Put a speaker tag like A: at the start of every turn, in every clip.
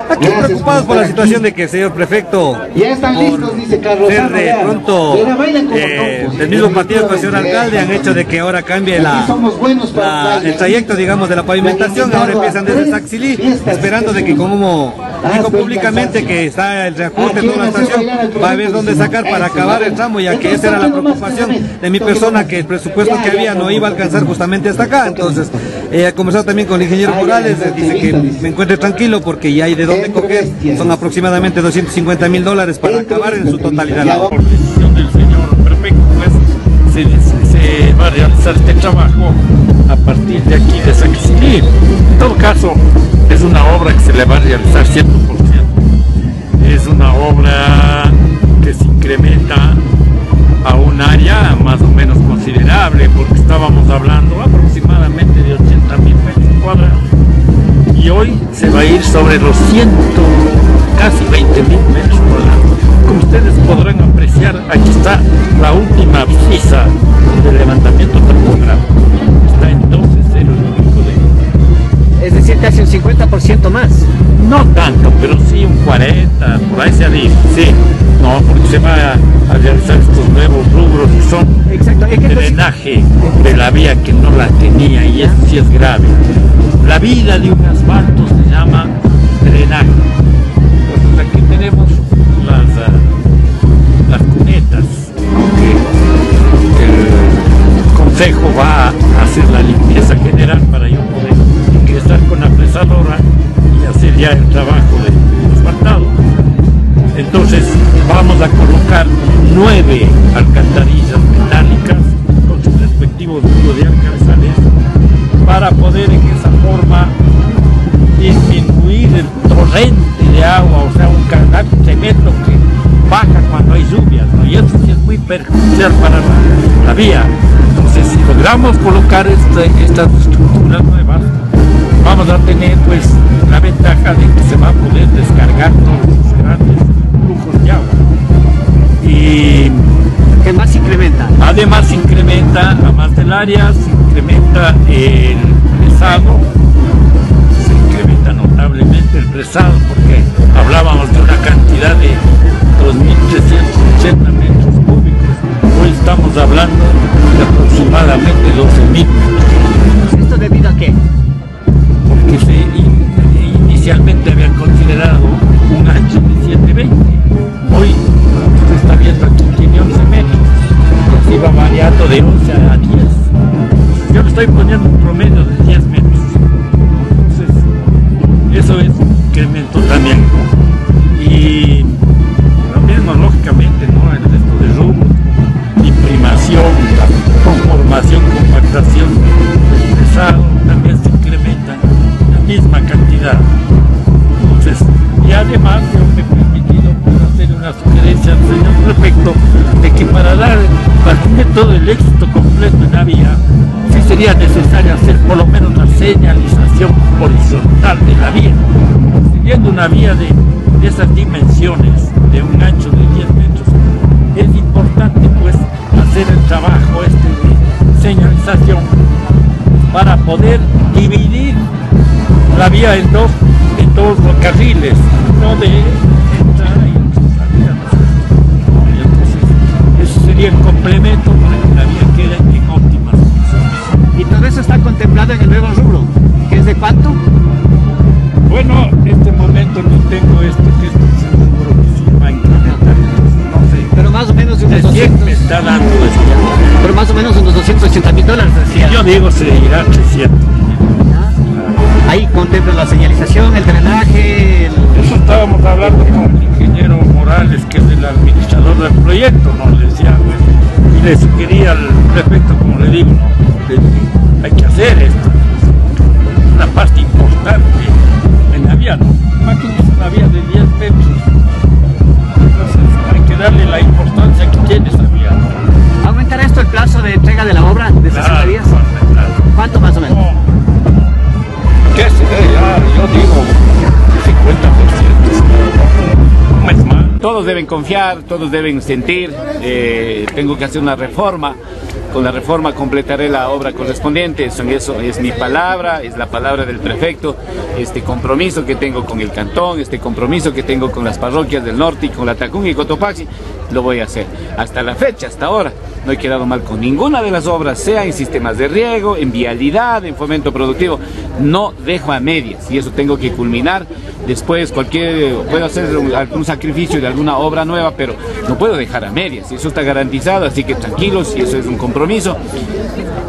A: Aquí preocupados por la situación de que el señor prefecto,
B: ya están listos, dice Carlos
A: ser de pronto eh, del mismo partido que el señor alcalde, han hecho de que ahora cambie la, la, el trayecto, digamos, de la pavimentación. Ahora empiezan desde Saxilí, esperando de que como dijo públicamente que está el reajuste de toda la estación, va a ver dónde sacar para acabar el tramo, ya que esa era la preocupación de mi persona, que el presupuesto que había no iba a alcanzar justamente hasta acá. Entonces, he conversado también con el ingeniero Morales, dice que me encuentre tranquilo porque ya hay de dónde coger, son aproximadamente 250 mil dólares para acabar en su totalidad la
C: Por decisión del señor prefecto, pues se, se, va a realizar este trabajo a partir de aquí de Saquicilí. En todo caso, es una obra que se le va a realizar 100%. Va a ir sobre los 100, casi 20 mil metros. Como ustedes podrán apreciar, aquí está la última pisa de levantamiento topográfico. Está en 12,0
D: de Es decir, casi un 50% más.
C: No tanto, pero sí un 40, por ahí se ha dicho, sí. No, porque se va a, realizar estos nuevos rubros que son
D: Exacto.
C: el drenaje de la vía que no la tenía y eso sí es grave. La vida de un asfalto llama drenaje. Entonces aquí tenemos las, las cunetas que el consejo va a hacer la limpieza general para yo poder ingresar con la fresadora y hacer ya el trabajo de asfaltado. Entonces vamos a colocar nueve alcantarillas metálicas canal cemento que baja cuando hay lluvias, ¿no? y eso sí es muy perjudicial para la, la vía. Entonces, si logramos colocar este, estas estructuras nuevas, vamos a tener pues la ventaja de que se va a poder descargar todos los grandes flujos de agua. Y
D: ¿Qué más incrementa?
C: Además incrementa, a más del área, se incrementa el presado, se incrementa notablemente el presado porque hablábamos de una cantidad de 2.380 metros cúbicos, hoy estamos hablando de aproximadamente 12.000 metros.
D: ¿Esto debido a qué?
C: Porque se in, inicialmente habían considerado un ancho de 720, hoy se está viendo aquí tiene 11 metros, y así va variando de 11 a 10. Yo le estoy poniendo un promedio de 10 metros. Entonces, eso es incremento también. Todo el éxito completo en la vía, sí sería necesario hacer por lo menos la señalización horizontal de la vía. Siguiendo una vía de, esas dimensiones, de un ancho de 10 metros, es importante pues hacer el trabajo este de señalización para poder dividir la vía en dos, en dos carriles, no de entrada y salida. Entonces, eso sería el complemento que
D: es cuánto?
C: Bueno, en este momento no tengo este texto seguro que sí va a incrementar, no sé.
D: Pero más o menos unos
C: De 100
D: 200,
C: me está dando
D: pero más o menos unos 280 mil dólares, decía.
C: Yo digo se irá a 300.
D: Ahí contempla la señalización, el drenaje, el...
C: Eso estábamos hablando con el ingeniero Morales, que es el administrador del proyecto, ¿no? Le decía, pues, y le sugería al prefecto, como le digo, que hay que hacer esto. Vía de 10 metros. Entonces hay que darle la importancia que tiene esa vía.
D: ¿Aumentará esto el plazo de entrega de la obra de 60
C: Claro,
D: días?
C: claro.
D: ¿Cuánto más o menos?
C: No. ¿Qué será ya? Yo digo 50%. Un mes más.
E: Todos deben confiar, todos deben sentir, eh, tengo que hacer una reforma,
F: con la reforma completaré la obra correspondiente, eso, es mi palabra, es la palabra del prefecto, este compromiso que tengo con el cantón, este compromiso que tengo con las parroquias del norte y con la Tacún y Cotopaxi, lo voy a hacer. Hasta la fecha, hasta ahora, no he quedado mal con ninguna de las obras, sea en sistemas de riego, en vialidad, en fomento productivo, no dejo a medias y eso tengo que culminar. Después cualquier, puedo hacer algún sacrificio de alguna obra nueva, pero no puedo dejar a medias, eso está garantizado, así que tranquilos, y eso es un compromiso.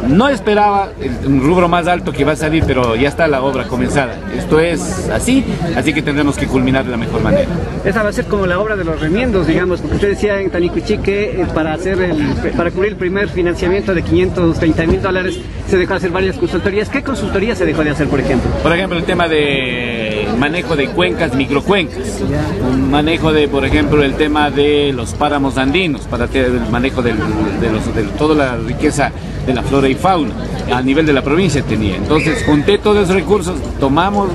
F: No esperaba un rubro más alto que va a salir, pero ya está la obra comenzada. Esto es así, así que tendremos que culminar de la mejor manera.
D: Esa va a ser como la obra de los remiendos, digamos, porque usted decía en Tanicuchi que eh, para, hacer el, para cubrir el primer financiamiento de 530 mil dólares se dejó de hacer varias consultorías. ¿Qué consultorías se dejó de hacer, por ejemplo?
F: Por ejemplo, el tema de manejo de cuencas, microcuencas. Un manejo de, por ejemplo, el tema de los páramos andinos, para el manejo de, los, de toda la riqueza de la flora y fauna a nivel de la provincia tenía. Entonces junté todos esos recursos, tomamos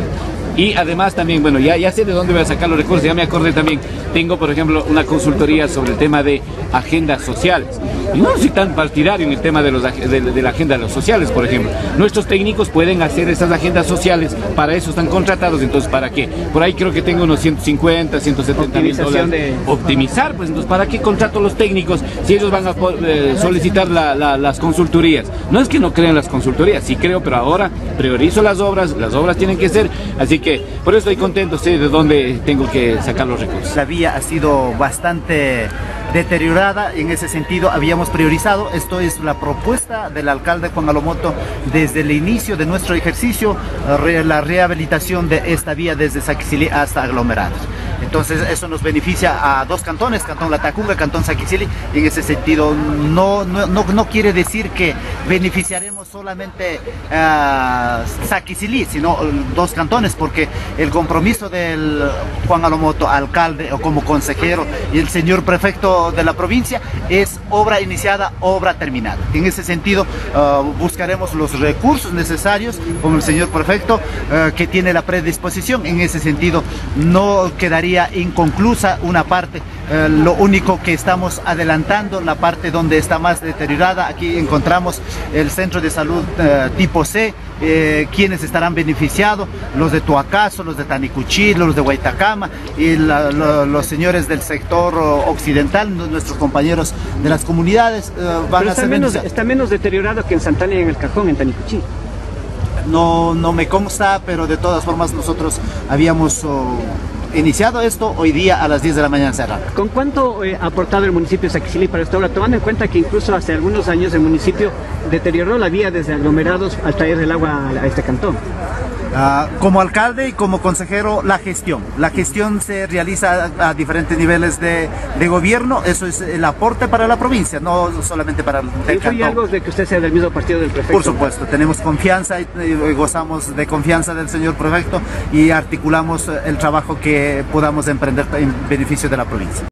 F: y además también, bueno, ya, ya sé de dónde voy a sacar los recursos, ya me acordé también, tengo por ejemplo una consultoría sobre el tema de agendas sociales. Y no soy tan partidario en el tema de, los, de, la agenda de los sociales, por ejemplo. Nuestros técnicos pueden hacer esas agendas sociales, para eso están contratados, entonces ¿para qué? Por ahí creo que tengo unos 150, 170 mil dólares. De... Optimizar, pues entonces ¿para qué contrato los técnicos si ellos van a eh, solicitar las consultorías? No es que no crean las consultorías, sí creo, pero ahora priorizo las obras, las obras tienen que ser, así que por eso estoy contento, sé de dónde tengo que sacar los recursos.
E: La vía ha sido bastante deteriorada. En ese sentido, habíamos priorizado, esto es la propuesta del alcalde Juan Alomoto desde el inicio de nuestro ejercicio, la rehabilitación de esta vía desde Saquicili hasta aglomerados. Entonces eso nos beneficia a dos cantones, Cantón Latacunga, Cantón Saquicili, y en ese sentido no, no, no, quiere decir que beneficiaremos solamente a Saquicili, sino dos cantones, porque el compromiso del Juan Alomoto, alcalde o como consejero, y el señor prefecto de la provincia es obra iniciada, obra terminada. En ese sentido ah, buscaremos los recursos necesarios con el señor prefecto ah, que tiene la predisposición. En ese sentido no quedaría inconclusa una parte. Eh, lo único que estamos adelantando, la parte donde está más deteriorada, aquí encontramos el centro de salud eh, tipo C, eh, quienes estarán beneficiados, los de Tuacaso, los de Tanicuchí, los de Guaitacama y los señores del sector occidental, nuestros compañeros de las comunidades
D: van a ser menos, está menos deteriorado que en Santana y en el Cajón, en Tanicuchí
E: no, no me consta, pero de todas formas nosotros habíamos oh, iniciado esto hoy día a las 10 de la mañana cerrado.
D: ¿Con cuánto eh, ha aportado el municipio de para esta obra? Tomando en cuenta que incluso hace algunos años el municipio deterioró la vía desde aglomerados al traer el agua a este cantón.
E: Ah, como alcalde y como consejero, la gestión. La gestión se realiza a, diferentes niveles de, gobierno. Eso es el aporte para la provincia, no solamente para el,
D: ¿Hay algo de que usted sea del mismo partido del prefecto?
E: Por supuesto, tenemos confianza y, gozamos de confianza del señor prefecto y articulamos el trabajo que podamos emprender en beneficio de la provincia.